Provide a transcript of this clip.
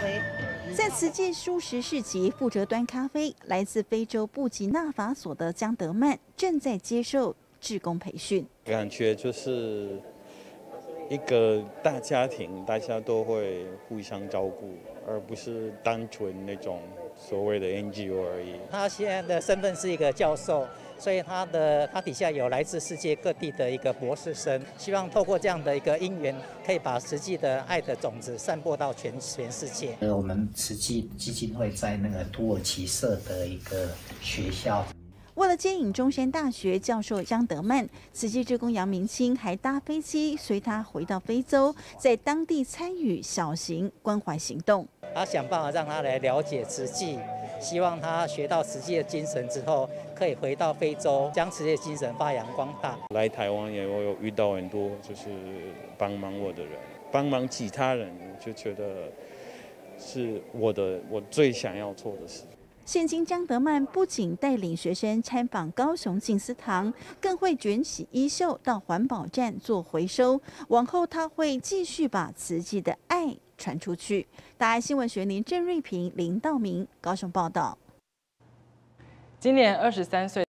啡。在慈济素食市集负责端咖啡，来自非洲布吉纳法索的江德曼正在接受志工培训。感觉就是一个大家庭，大家都会互相照顾，而不是单纯那种所谓的 NGO 而已。他现在的身份是一个教授。所以他的他底下有来自世界各地的一个博士生，希望透过这样的一个因缘，可以把实际的爱的种子散播到全全世界。呃，我们慈济基金会在那个土耳其设的一个学校。为了接引中山大学教授江德曼，慈济职工杨明清还搭飞机随他回到非洲，在当地参与小型关怀行动。他想办法让他来了解慈济，希望他学到实际的精神之后，可以回到非洲，将慈济的精神发扬光大。来台湾也我有遇到很多就是帮忙我的人，帮忙其他人，就觉得是我的我最想要做的事。现今江德曼不仅带领学生参访高雄静思堂，更会卷起衣袖到环保站做回收。往后他会继续把慈济的爱传出去。大爱新闻学林郑瑞平、林道明高雄报道。今年二十三岁。